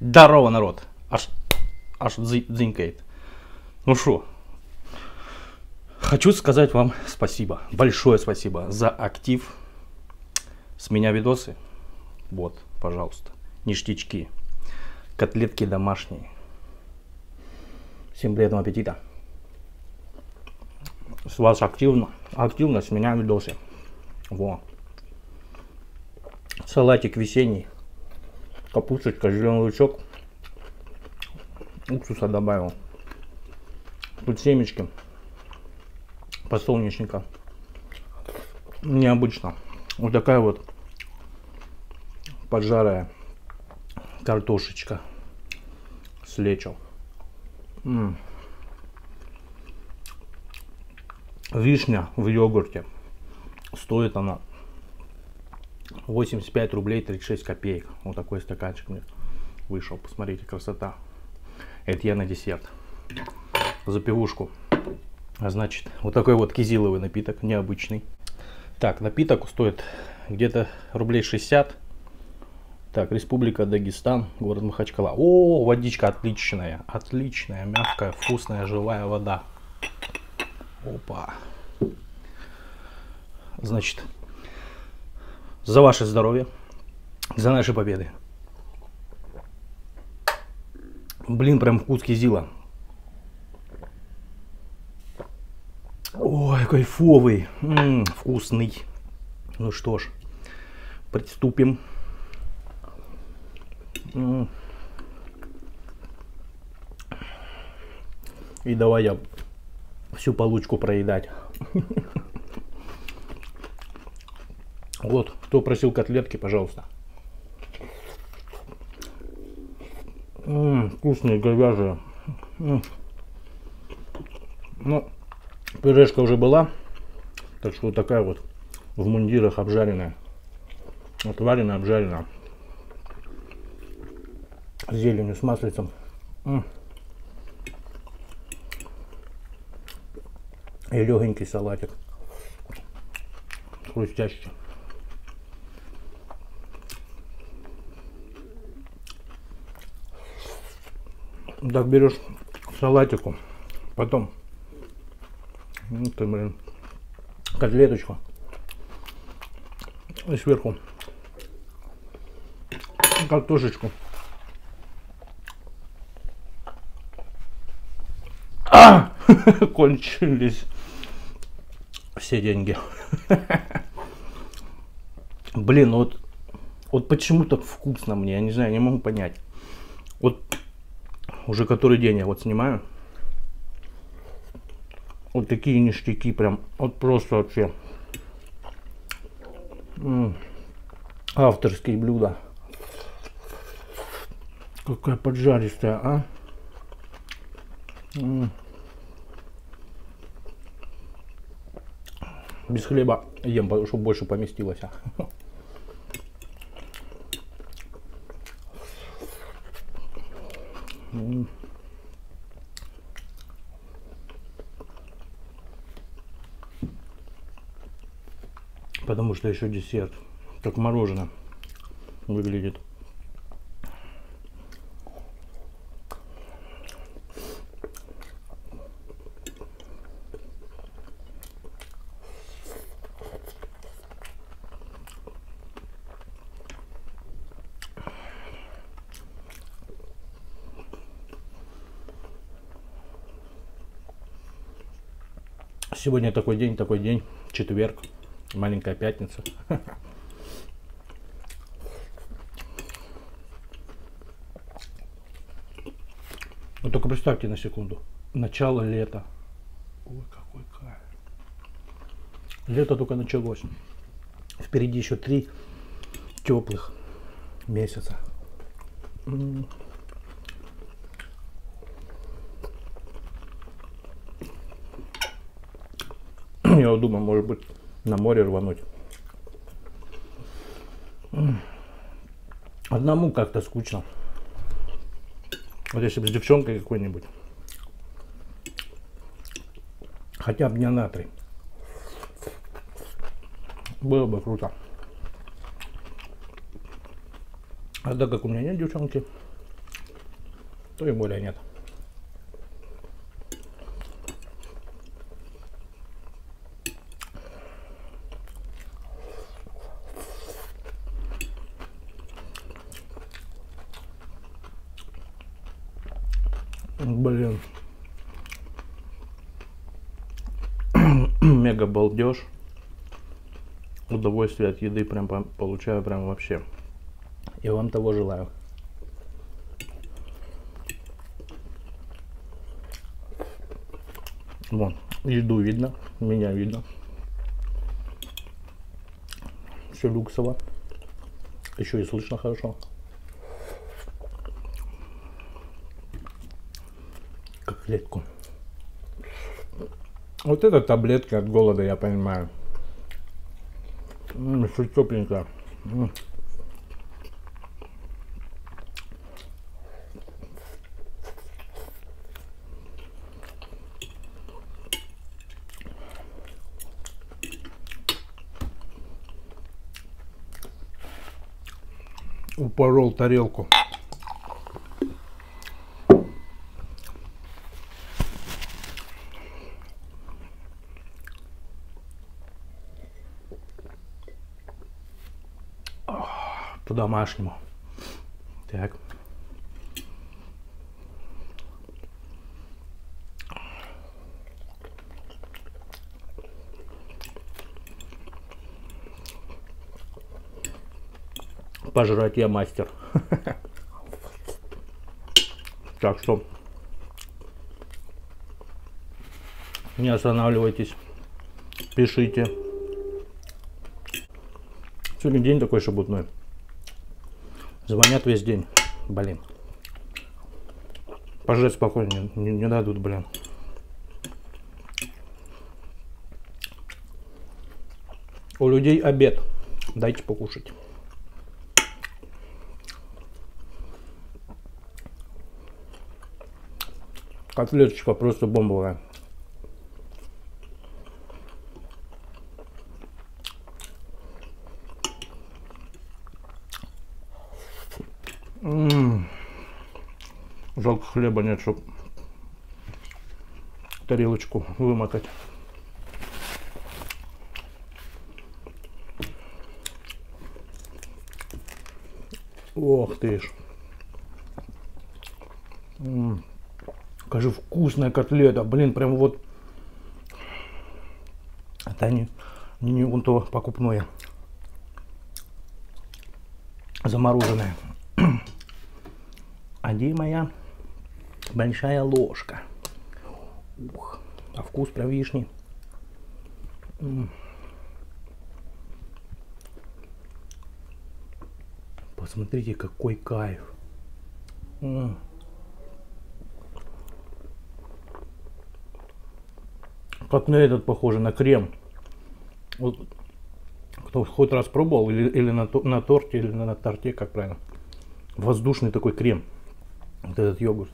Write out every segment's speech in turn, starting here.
Здорово, народ! Аж, аж дзынькает. Ну что, хочу сказать вам спасибо, большое спасибо за актив. С меня видосы. Вот, пожалуйста, ништячки, котлетки домашние. Всем приятного аппетита. С вас активно, активно с меня видосы. Во. Салатик весенний. Капусточка, зеленый лучок. Уксуса добавил. Тут семечки. Подсолнечника. Необычно. Вот такая вот поджарая картошечка с лечо. Вишня в йогурте. Стоит она 85 рублей 36 копеек. Вот такой стаканчик мне вышел. Посмотрите, красота. Это я на десерт. Запивушку. А значит, вот такой вот кизиловый напиток, необычный. Так, напиток стоит где-то рублей 60. Так, Республика Дагестан, город Махачкала. О, водичка отличная, отличная, мягкая, вкусная, живая вода. Опа. Значит, за ваше здоровье, за наши победы. Блин, прям вкус кизила. Ой, кайфовый, М, вкусный. Ну что ж, приступим. И давай я всю получку проедать. Вот, кто просил котлетки, пожалуйста. М, вкусные говяжие. М. Ну, пюрешка уже была. Так что вот такая вот в мундирах обжаренная. Отваренная, обжаренная. С зеленью, с маслицем. М. И легенький салатик. Хрустящий. Так берешь салатику, потом ну, ты, блин, котлеточку и сверху картошечку. А! Кончились все деньги. Блин, вот, вот почему так вкусно мне, я не знаю, не могу понять. Вот уже который день я вот снимаю. Вот такие ништяки прям. Вот просто вообще. Авторские блюда. Какая поджаристая, а? Без хлеба ем, чтобы больше поместилось. а. Потому что еще десерт. Как мороженое выглядит. Сегодня такой день, такой день, четверг, маленькая пятница. Вот только представьте на секунду, начало лета. Ой, какой кайф. Лето только началось. Впереди еще три теплых месяца. Я думаю, может быть, на море рвануть. Одному как-то скучно. Вот если бы с девчонкой какой-нибудь. Хотя бы дня на три. Было бы круто. А так как у меня нет девчонки, То и более нет. Блин. Мега балдеж. Удовольствие от еды прям получаю прям вообще. И вам того желаю. Вон, еду видно, меня видно. Все люксово. Еще и слышно хорошо. Как клетку. Вот это таблетки от голода, я понимаю. Все тепленькое. упорол тарелку. По-домашнему. Так. пожрать я мастер. Так что не останавливайтесь, пишите. Сегодня день такой шабутной. Звонят весь день. Блин. Пожрать спокойно не, не дадут, блин. У людей обед. Дайте покушать. Котлеточка просто бомбовая. М -м. Жалко хлеба нет, чтобы тарелочку вымотать. Ох ты ж. М. Скажи, вкусная котлета. Блин, прям вот... Это не, не вон то покупное. Замороженное. А где моя большая ложка? Ух, а вкус прям вишни. Посмотрите, какой кайф. М -м. как на этот похоже, на крем. Вот, кто хоть раз пробовал, или, или на, на торте, или на, на торте, как правильно. Воздушный такой крем. Вот этот йогурт.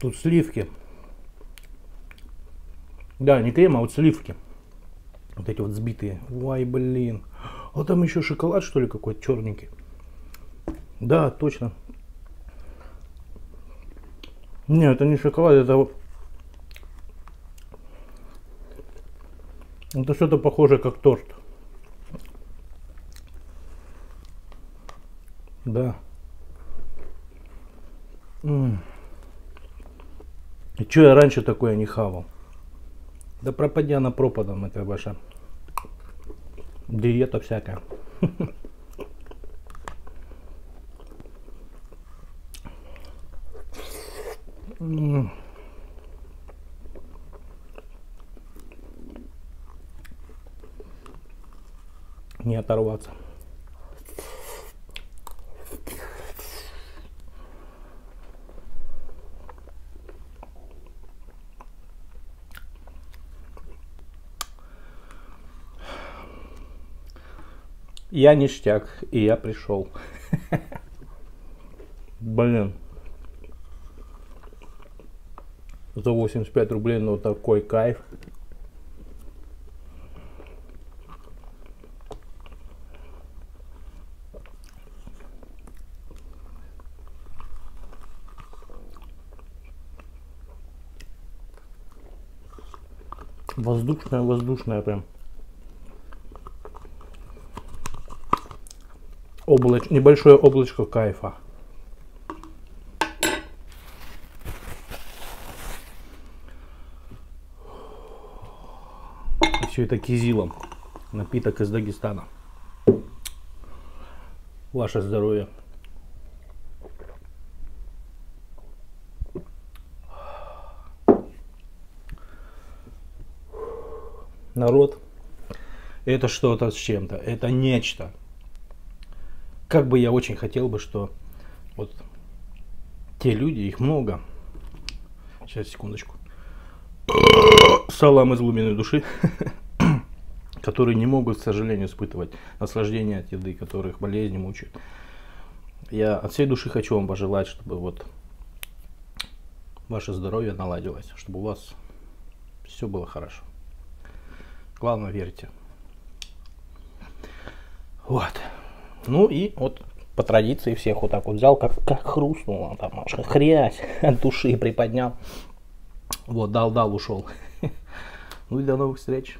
Тут сливки. Да, не крем, а вот сливки. Вот эти вот сбитые. Ой, блин. А там еще шоколад, что ли, какой-то черненький. Да, точно. Не, это не шоколад, это... Это что-то похожее, как торт. Да. И что я раньше такое не хавал? Да пропадя на пропадом это ваша диета всякая. Не оторваться. Я ништяк, и я пришел. Блин. За 85 рублей, ну такой кайф. Воздушная, воздушная прям. Облач... Небольшое облачко кайфа. все это кизилом. Напиток из Дагестана. Ваше здоровье. Народ, это что-то с чем-то, это нечто. Как бы я очень хотел бы, что вот те люди, их много. Сейчас, секундочку. Салам из глубины души. которые не могут, к сожалению, испытывать наслаждение от еды, которых болезни мучают. Я от всей души хочу вам пожелать, чтобы вот ваше здоровье наладилось, чтобы у вас все было хорошо. Главное, верьте. Вот. Ну и вот по традиции всех вот так вот взял, как, как хрустнуло, там аж хрясь от души приподнял. Вот, дал-дал, ушел. Ну и до новых встреч.